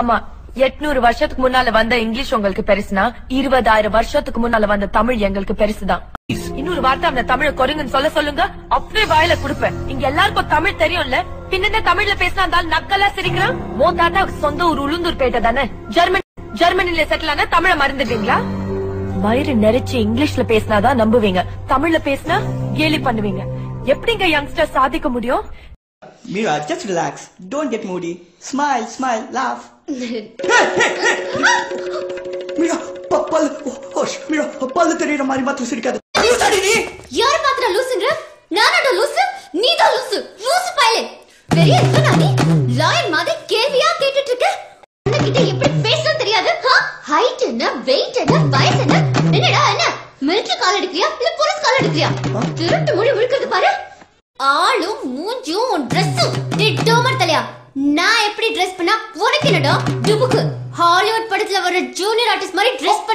ஆமா எட்நூறு வருஷத்துக்கு முன்னால வந்த இங்கிலீஷ் உங்களுக்கு பெருசுனா இருபதாயிரம் வருஷத்துக்கு முன்னால வந்த தமிழ் எங்களுக்கு பெருசுதான். இன்னொரு வார்த்தை அந்த தமிழ குரங்குன்னு சொல்ல சொல்லுங்க அப்படியே வாயில குடுப்பேன். இங்க எல்லாருக்கும் தமிழ் தெரியும்ல? பின்ன தமிழ்ல பேசினா இருந்தாலும் ஆள் நக்கலா சிரிக்கிறான்? மோ தாத்தா சொந்த ஊர் உளுந்தூர் பேட்டை தானே? ஜெர்மன் ஜெர்மனில செட்டில் ஆனா தமிழ மறந்துட்டீங்களா வயிறு நெரிச்சு இங்கிலீஷ்ல பேசினாதான் நம்புவீங்க. தமிழ்ல பேசினா கேலி பண்ணுவீங்க. எப்படிங்க யங்ஸ்டர் சாதிக்க முடியும்? Mira, just relax. Don't get moody. Smile, smile, laugh. Meera ப- பல்லு ஓ, ஓஷ், மீரா பல்லு தெரியற மாதிரி மாத்திரம் சிரிக்காது. லூசாடி நீ. யார பாத்திர லூசுன்ற நானடா லூசு நீதான் லூசு லூசு பயலே பெரிய இருக்கனா நீ லாயர் மாதிரி கேள்வியா கேட்டுட்டு இருக்க உன்கிட்ட எப்படி பேசணும் தெரியாது ஹைட் என்ன வெயிட் என்ன வயசு என்ன? என்னடா என்ன? மிலிட்டரி கால் எடுக்கிறியா இல்ல போலீஸ் கால் எடுக்கிறியா திருட்டு மொழி முழுக்கிறது பாரு. ஆளும் மூஞ்சும் உன் ட்ரெஸ்ஸும் திட்டோமர் தலையா நான் எப்படி ட்ரெஸ் பண்ணா உனக்கு என்னடா? டுபுக்கு. ஹாலிவுட் படத்துல வர ஜூனியர் ஆர்டிஸ்ட் மாதிரி ட்ரெஸ் பண்ண